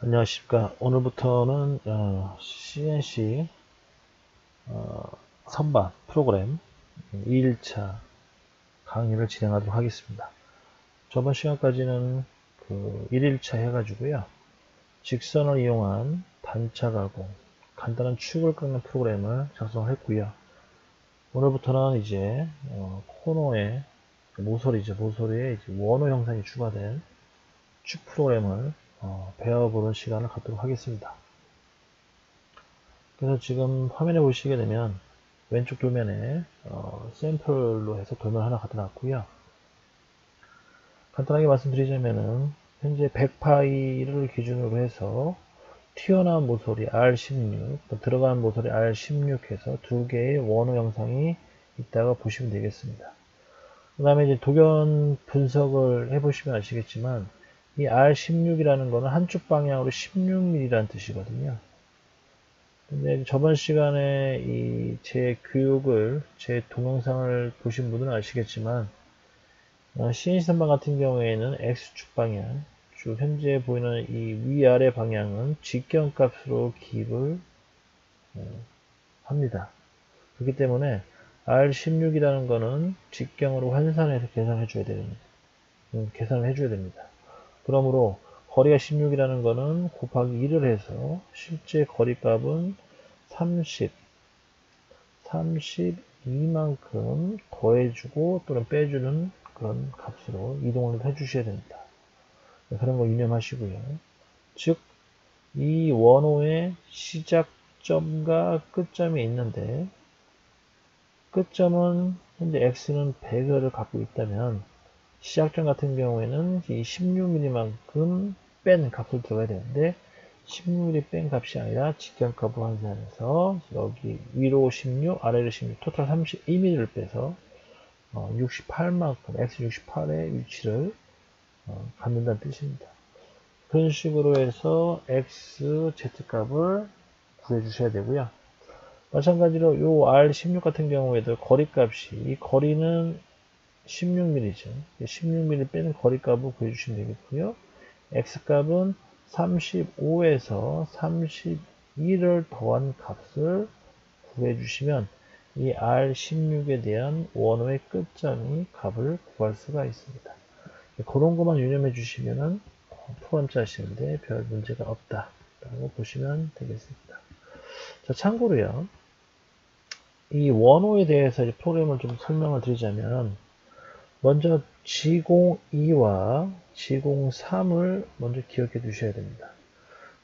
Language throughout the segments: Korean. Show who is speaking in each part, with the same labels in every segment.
Speaker 1: 안녕하십니까. 오늘부터는 어, CNC 어, 선반 프로그램 2일차 강의를 진행하도록 하겠습니다. 저번 시간까지는 그 1일차 해가지고요. 직선을 이용한 단차 가공 간단한 축을 깎는 프로그램을 작성을 했고요. 오늘부터는 이제 어, 코너에 모서리죠 모서리에 이제 원호 형상이 추가된 축 프로그램을 어, 배워보는 시간을 갖도록 하겠습니다. 그래서 지금 화면에 보시게 되면 왼쪽 도면에 어, 샘플로 해서 도면 하나 갖다 놨고요. 간단하게 말씀드리자면은 현재 100파이를 기준으로 해서 튀어나온 모서리 R16, 들어간 모서리 R16 해서 두 개의 원호 영상이 있다가 보시면 되겠습니다. 그 다음에 이제 도견 분석을 해보시면 아시겠지만 이 R16이라는 거는 한쪽 방향으로 16mm라는 뜻이거든요. 근데 저번 시간에 이 제 교육을, 제 동영상을 보신 분들은 아시겠지만, 어, CNC 선반 같은 경우에는 X축 방향, 쭉 현재 보이는 이 위아래 방향은 직경 값으로 기입을 어, 합니다. 그렇기 때문에 R16이라는 거는 직경으로 환산해서 계산해 줘야 됩니다. 음, 계산을 해줘야 됩니다. 그러므로 거리가 16이라는 것은 곱하기 1을 해서 실제 거리값은 30, 32만큼 더해주고 또는 빼주는 그런 값으로 이동을 해주셔야 됩니다. 네, 그런 거 유념하시고요. 즉, 이 원호의 시작점과 끝점이 있는데 끝점은 현재 x는 100을 갖고 있다면 시작점 같은 경우에는 이 16mm만큼 뺀 값을 들어가야 되는데 16mm 뺀 값이 아니라 직경값을 환산해서 여기 위로 16, 아래로 16, 토탈 32mm를 빼서 68만큼, 어, x68의 위치를 어, 갖는다는 뜻입니다. 그런 식으로 해서 x, z 값을 구해 주셔야 되고요. 마찬가지로 요 R16 같은 경우에도 거리값이 이 거리는 16mm죠. 16mm 빼는 거리값을 구해주시면 되겠고요. x값은 35에서 32를 더한 값을 구해주시면 이 R16에 대한 원호의 끝점이 값을 구할 수가 있습니다. 그런 것만 유념해 주시면 프로그램 짜시는데 별 문제가 없다 라고 보시면 되겠습니다. 자 참고로요. 이 원호에 대해서 프로그램을 좀 설명을 드리자면 먼저 G02와 G03을 먼저 기억해 두셔야 됩니다.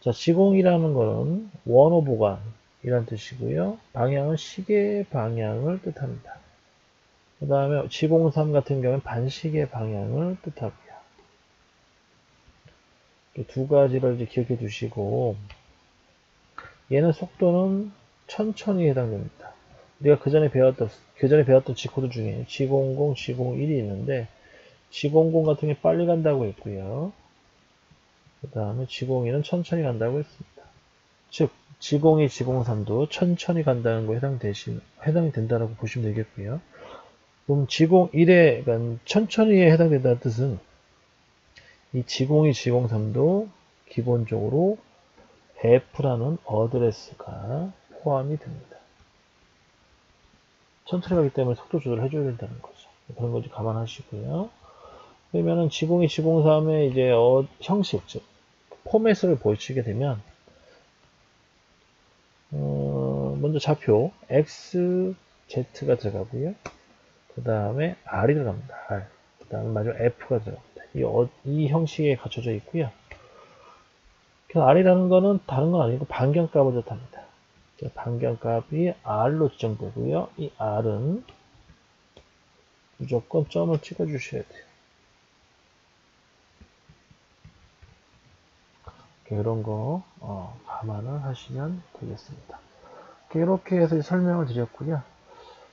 Speaker 1: 자, G02라는 것은 원호 보관이란 뜻이고요. 방향은 시계 방향을 뜻합니다. 그 다음에 G03 같은 경우는 반시계 방향을 뜻하고요. 두 가지를 이제 기억해 두시고 얘는 속도는 천천히 해당됩니다. 우리가 그 전에 배웠던 그 전에 배웠던 G코드 중에 G00, G01이 있는데 G00 같은 게 빨리 간다고 했고요. 그 다음에 G02는 천천히 간다고 했습니다. 즉 G02, G03도 천천히 간다는 거 해당되시, 해당이 된다고 보시면 되겠고요. 그럼 G01에 그러니까 천천히에 해당된다는 뜻은 이 G02, G03도 기본적으로 F라는 어드레스가 포함이 됩니다. 천천히 가기 때문에 속도 조절을 해줘야 된다는 거죠. 그런 거지 감안하시고요. 그러면은 G02, G03의 이제 어, 형식, 즉 포맷을 보시게 되면 어, 먼저 좌표 X, Z가 들어가고요. 그 다음에 R이 들어갑니다. R. 그 다음에 마지막 F가 들어갑니다. 이, 어, 이 형식에 갖춰져 있고요. 그래서 R이라는 거는 다른 건 아니고 반경값을 뜻합니다. 반경값이 R로 지정되고요. 이 R은 무조건 점을 찍어 주셔야 돼요. 이런 거 어, 감안을 하시면 되겠습니다. 이렇게 해서 설명을 드렸고요.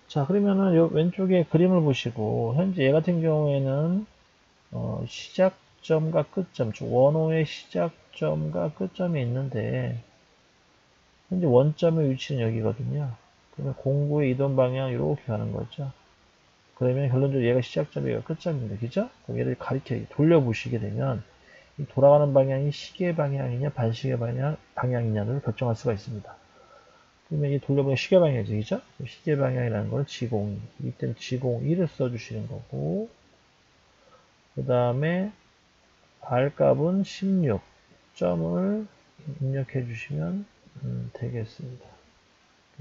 Speaker 1: 자 그러면은 요 왼쪽에 그림을 보시고 현재 얘 같은 경우에는 어, 시작점과 끝점, 원호의 시작점과 끝점이 있는데 현재 원점의 위치는 여기거든요. 그러면 공구의 이동 방향 이렇게 가는 거죠. 그러면 결론적으로 얘가 시작점이고 끝점입니다. 그죠? 그럼 얘를 가리켜 돌려보시게 되면 이 돌아가는 방향이 시계 방향이냐 반시계 방향, 방향이냐를 결정할 수가 있습니다. 그러면 이 돌려보면 시계 방향이죠. 그죠? 시계 방향이라는 건 지공, 이때는 지공 1을 써주시는 거고, 그 다음에 R 값은 16 점을 입력해 주시면 음, 되겠습니다.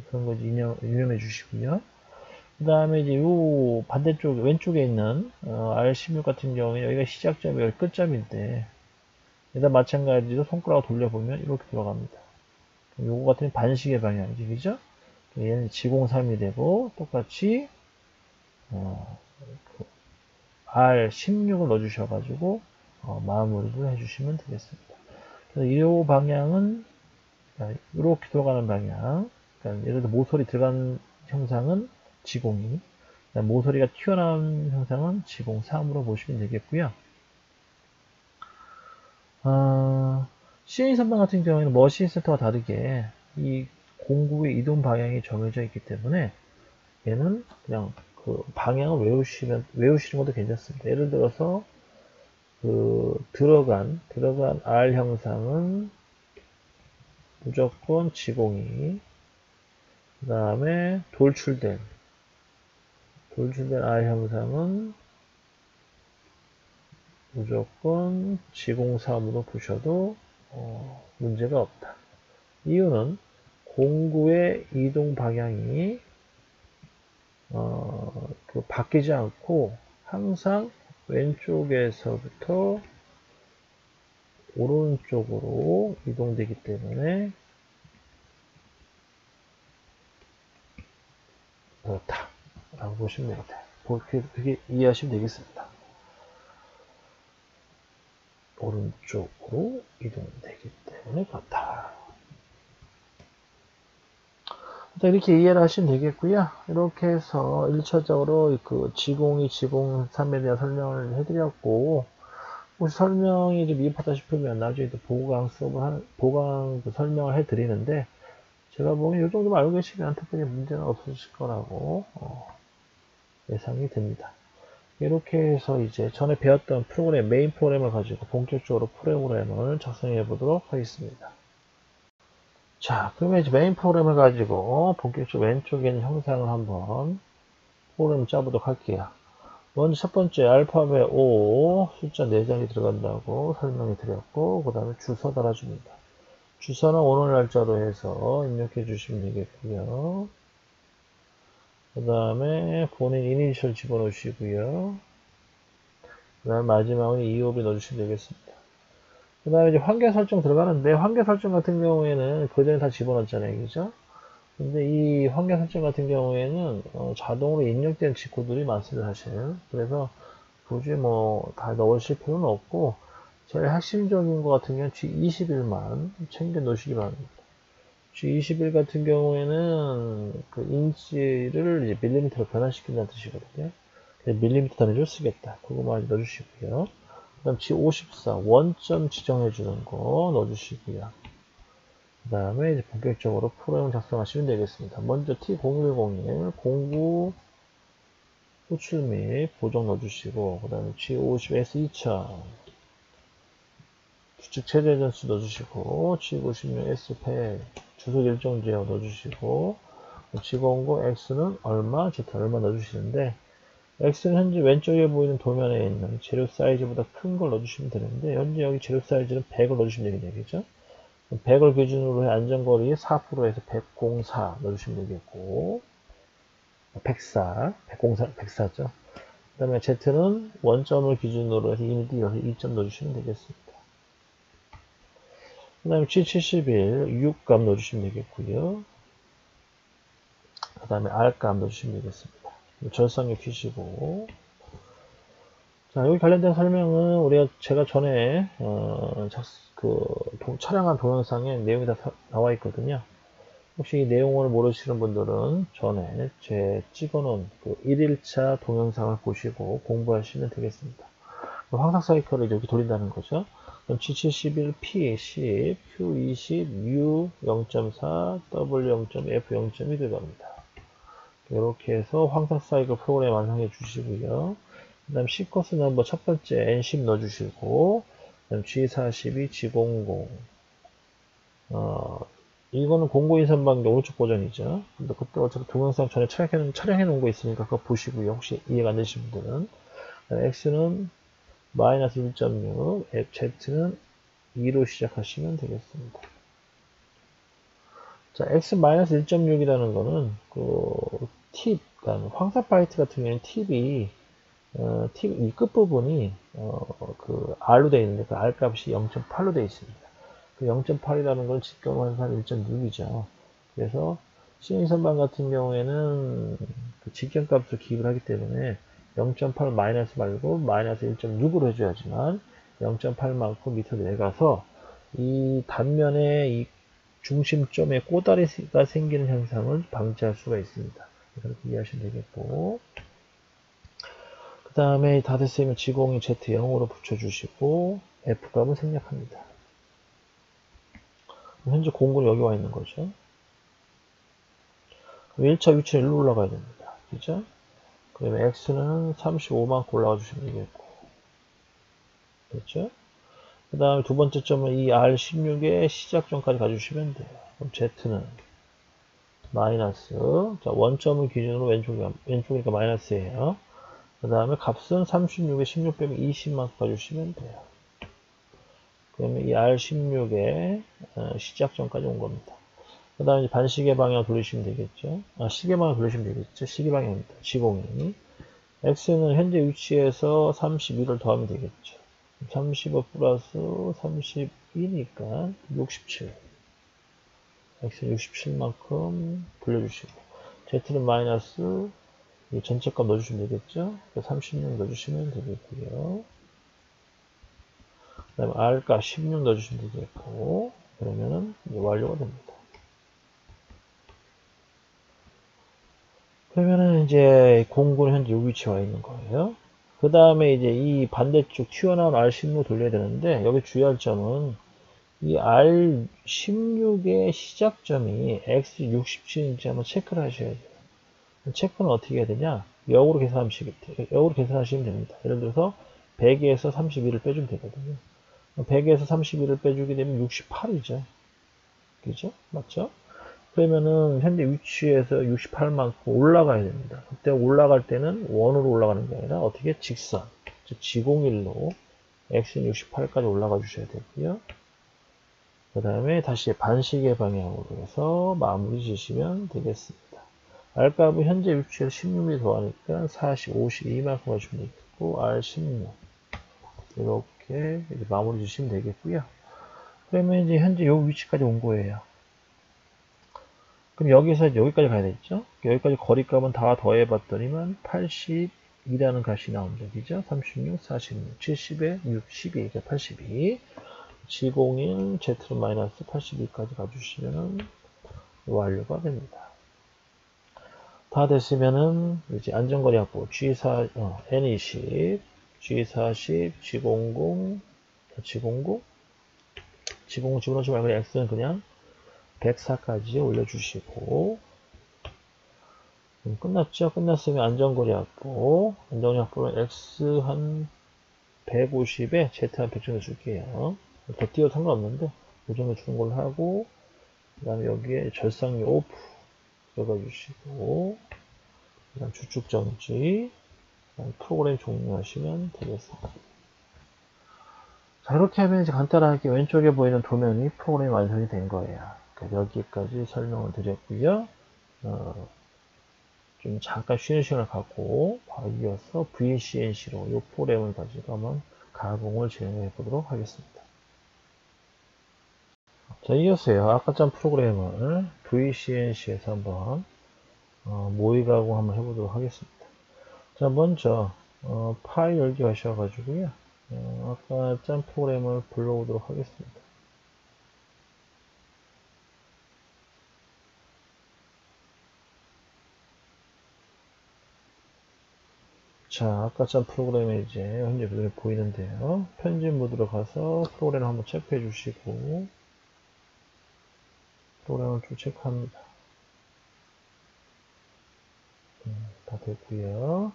Speaker 1: 그런 거 인용, 유념해 주시고요. 그 다음에 이제 요 반대쪽 왼쪽에 있는 어, R16 같은 경우에 여기가 시작점이 여기 끝점인데 얘다 마찬가지로 손가락 돌려보면 이렇게 돌아갑니다. 요거 같은 반시계 방향이지 그죠? 얘는 지공3이 되고 똑같이 어, 그 R16을 넣어주셔가지고 어, 마무리를 해주시면 되겠습니다. 그래서 이 방향은 이렇게 돌아가는 방향 그러니까 예를 들어 모서리 들어간 형상은 지공이 모서리가 튀어나온 형상은 지공 3으로 보시면 되겠고요. 어, CA 선반 같은 경우에는 머신 센터와 다르게 이 공구의 이동 방향이 정해져 있기 때문에 얘는 그냥 그 방향을 외우시면 외우시는 것도 괜찮습니다. 예를 들어서 그 들어간 들어간 R 형상은 무조건 지공이 그 다음에 돌출된 돌출된 R 형상은 무조건 지공삼으로 보셔도 어, 문제가 없다. 이유는 공구의 이동 방향이 어, 그 바뀌지 않고 항상 왼쪽에서부터 오른쪽으로 이동되기 때문에 그렇다 라고 보시면 됩니다. 그렇게, 이해하시면 되겠습니다. 오른쪽으로 이동되기 때문에 그렇다. 이렇게 이해를 하시면 되겠고요. 이렇게 해서 1차적으로 그 지공이 지공 3에 대한 설명을 해드렸고 혹시 설명이 좀 미흡하다 싶으면 나중에 또 보강 수업을 한, 보강 그 설명을 해 드리는데 제가 보기엔 이 정도만 알고 계시면 특별히 문제는 없으실 거라고 어, 예상이 됩니다. 이렇게 해서 이제 전에 배웠던 프로그램, 메인 프로그램을 가지고 본격적으로 프로그램을 작성해 보도록 하겠습니다. 자, 그러면 이제 메인 프로그램을 가지고 본격적으로 왼쪽에 있는 형상을 한번 프로그램을 짜보도록 할게요. 먼저 첫 번째 알파벳 O 숫자 4자가 들어간다고 설명해 드렸고 그 다음에 주소 달아줍니다. 주소는 오늘 날짜로 해서 입력해 주시면 되겠고요. 그 다음에 본인 이니셜 집어넣으시고요. 그 다음에 마지막은 이옵이 넣어주시면 되겠습니다. 그 다음에 이제 환경 설정 들어가는데 환경 설정 같은 경우에는 그 전에 다 집어넣었잖아요. 그죠? 근데 이 환경 설정 같은 경우에는 어, 자동으로 입력된 지코들이 많습니다. 사실. 그래서 굳이 뭐 다 넣으실 필요는 없고 제일 핵심적인 것 같은 경우는 G21만 챙겨 놓으시기 바랍니다. G21 같은 경우에는 그 인치를 이제 밀리미터로 변환시킨다는 뜻이거든요. 밀리미터 단위를 쓰겠다. 그거만 넣어주시고요. 그 다음 G54 원점 지정해주는 거 넣어주시고요. 그 다음에 이제 본격적으로 프로그램 작성하시면 되겠습니다. 먼저 T0101 09 호출 및 보정 넣어주시고 그 다음에 G50S2000 규칙 최대 전수 넣어주시고 G56 S100 주소 일정 지역 넣어주시고 G09 X는 얼마, Z 얼마 넣어주시는데 X는 현재 왼쪽에 보이는 도면에 있는 재료 사이즈보다 큰 걸 넣어주시면 되는데 현재 여기 재료 사이즈는 100을 넣어주시면 되겠죠 100을 기준으로 해 안전거리 4%에서 104 넣어주시면 되겠고 104, 104, 104죠 그 다음에 Z는 원점을 기준으로 해서 이미디 여기서 2점 넣어주시면 되겠습니다 그 다음에 G71 6값 넣어주시면 되겠고요. 그 다음에 R값 넣어주시면 되겠습니다. 절상력 키시고 자 여기 관련된 설명은 우리가 제가 전에 어, 그 도, 촬영한 동영상에 내용이 다 나와 있거든요. 혹시 이 내용을 모르시는 분들은 전에 제 찍어놓은 그 1일차 동영상을 보시고 공부하시면 되겠습니다. 황sắc 사이클을 이렇게 돌린다는 거죠. G71, P10, Q20, U 0.4, W 0.F 0.1 들어갑니다. 이렇게 해서 황사 사이클 프로그램 완성해 주시고요. 그 다음 C 코스 넘버 첫 번째 N10 넣어주시고 그 다음 G42, G00. 어, 이거는 공구인선 반경도 오른쪽 버전이죠. 근데 그때 어차피 동영상 전에 촬영해, 촬영해 놓은 거 있으니까 그거 보시고요. 혹시 이해가 안 되시는 분들은. X는 마이너스 1.6, Z는 2로 시작하시면 되겠습니다. 자, x-1.6이라는 거는 그 팁, 그러니까 황삭 바이트 같은 경우에는 팁이 어, 팁, 이 끝부분이 어, 그 R로 되어 있는데 그 R 값이 0.8로 되어 있습니다. 그 0.8이라는 건 직경환산 1.6이죠. 그래서 신인선반 같은 경우에는 그 직경값을 기입을 하기 때문에 0.8 마이너스 말고 마이너스 1.6으로 해줘야지만 0.8만큼 밑으로 내려가서 이 단면에 이 중심점에 꼬다리가 생기는 현상을 방지할 수가 있습니다. 그렇게 이해하시면 되겠고 그 다음에 다 됐으면 지공이 Z0으로 붙여주시고 F값은 생략합니다. 현재 공구는 여기 와 있는 거죠. 1차 위치는 일로 올라가야 됩니다. 그죠? 그러면 X는 35만큼 올라가 주시면 되겠고 됐죠? 그 다음에 두 번째 점은 이 R16의 시작점까지 가주시면 돼요. 그럼 Z는 마이너스. 자, 원점을 기준으로 왼쪽, 왼쪽이니까 마이너스예요. 그 다음에 값은 36에 16 빼면 20만큼 가주시면 돼요. 그러면 이 R16의 어, 시작점까지 온 겁니다. 그 다음에 반시계 방향 돌리시면 되겠죠. 아, 시계 방향 돌리시면 되겠죠. 시계 방향입니다. 지공이. X는 현재 위치에서 31을 더하면 되겠죠. 35 플러스 32니까 67. X 67만큼 불려주시고 Z는 마이너스 전체 값 넣어주시면 되겠죠. 36 넣어주시면 되겠고요. 그 다음에 R 값 16 넣어주시면 되겠고 그러면은 완료가 됩니다. 그러면은 이제 공구는 현재 여기 위치에 와 있는 거예요. 그 다음에 이제 이 반대쪽 튀어나온 R16 돌려야 되는데 여기 주의할 점은 이 R16의 시작점이 X67인지 한번 체크를 하셔야 돼요. 체크는 어떻게 해야 되냐? 역으로 계산하시면, 역으로 계산하시면 됩니다. 예를 들어서 100에서 31을 빼주면 되거든요. 100에서 31을 빼주게 되면 68이죠. 그죠? 맞죠? 그러면은 현재 위치에서 68만큼 올라가야 됩니다. 그때 올라갈 때는 원으로 올라가는 게 아니라 어떻게 직선, 즉 지공일로 x는 68까지 올라가 주셔야 되고요. 그 다음에 다시 반시계 방향으로 해서 마무리 지시면 되겠습니다. R값은 현재 위치에서 16mm 더하니까 40, 52만큼 하시면 되겠고 R16 이렇게 마무리 주시면 되겠고요. 그러면 이제 현재 이 위치까지 온 거예요. 그럼 여기서 여기까지 가야 되겠죠? 여기까지 거리값은 다 더해봤더니만 82라는 값이 나옵니다. 그죠? 36, 46, 70에 6, 12, 그러니까 82. G01, Z로 마이너스 82까지 가주시면 완료가 됩니다. 다 됐으면은 이제 안전거리 확보 G4, 어, N20, G40, G00, G00, G00 집어넣지 말고 X는 그냥 104까지 올려주시고. 끝났죠? 끝났으면 안전거리 확보. 안전거리 확보는 X 한 150에 Z 한 100 정도 줄게요. 더 띄워도 상관없는데 이 정도 주는 걸로 하고 그 다음에 여기에 절상료 오프 들어가 주시고 그 다음 주축 정지 프로그램 종료하시면 되겠습니다 자 이렇게 하면 이제 간단하게 왼쪽에 보이는 도면이 프로그램이 완성이 된 거예요 여기까지 설명을 드렸고요. 어, 좀 잠깐 쉬는 시간을 갖고 바로 이어서 VCNC로 이 프로그램을 가지고 한번 가공을 진행해 보도록 하겠습니다. 자, 이어서요. 아까 전 프로그램을 VCNC에서 한번 어, 모의 가공 한번 해보도록 하겠습니다. 자, 먼저 어, 파일 열기 하셔가지고요. 어, 아까 짠 프로그램을 불러오도록 하겠습니다. 자, 아까 짠 프로그램에 이제 현재 눈에 보이는데요. 편집 모드로 가서 프로그램을 한번 체크해 주시고 프로그램을 쭉 체크합니다. 음, 다 됐고요.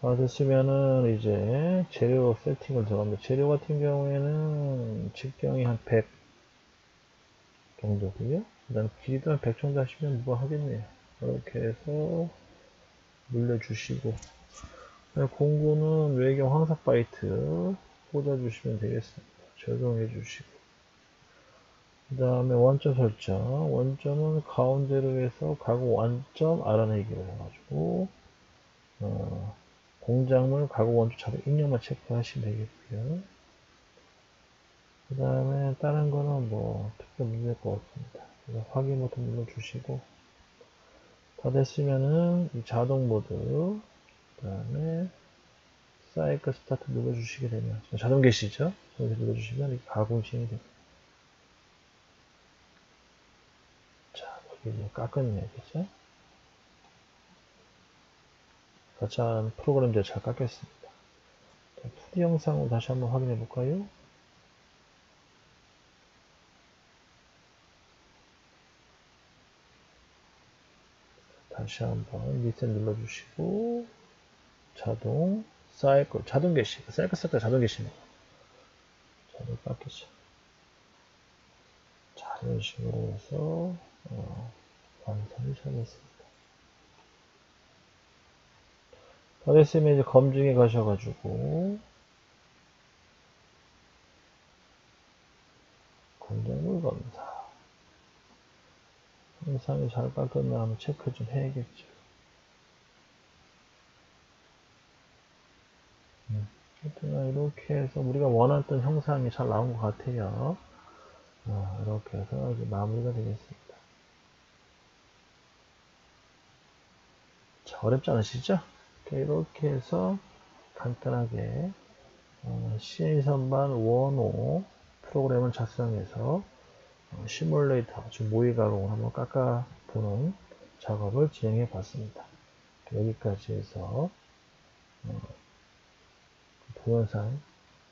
Speaker 1: 다 됐으면은 이제 재료 세팅을 들어갑니다. 재료 같은 경우에는 직경이 한 100 정도고요. 그 다음 길이도 한 100 정도 하시면 무방하겠네요. 이렇게 해서 물려주시고 공구는 외경 황삭 바이트 꽂아주시면 되겠습니다. 적용해 주시고 그 다음에 원점 설정. 원점은 가운데로 해서 공구 원점 알아내기로 해가지고 어, 공작물 공구 원점 자료 입력만 체크하시면 되겠고요. 그 다음에 다른 거는 뭐 특별 문제 없을 것 같습니다. 확인 버튼 눌러주시고 다 됐으면은 이 자동 모드 그 다음에 사이클 스타트 눌러주시게 되면 자동 개시죠? 여기 눌러주시면 이렇게 가공 진행이 됩니다 자 여기 이제 그죠 같이 한 프로그램들 잘 깎였습니다. 2D 영상으로 다시 한번 확인해 볼까요? 다시 한번 리셋 눌러주시고 자동 사이클 자동 게시 사이클 스타트 자동 게시입니다. 자동 깎이죠 자 이런 식으로 해서 어, 완성이 되겠습니다 다 됐으면 이제 검증에 가셔가지고 검정물 검사 영상이 잘 깎였나 한번 체크 좀 해야겠죠. 음, 이렇게 해서 우리가 원했던 형상이 잘 나온 것 같아요. 어, 이렇게 해서 이제 마무리가 되겠습니다. 자, 어렵지 않으시죠? 이렇게 해서 간단하게 어, CA 선반 원호 프로그램을 작성해서 어, 시뮬레이터, 즉 모의 가공을 한번 깎아보는 작업을 진행해 봤습니다. 여기까지 해서 어, 동영상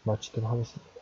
Speaker 1: 마치도록 하겠습니다.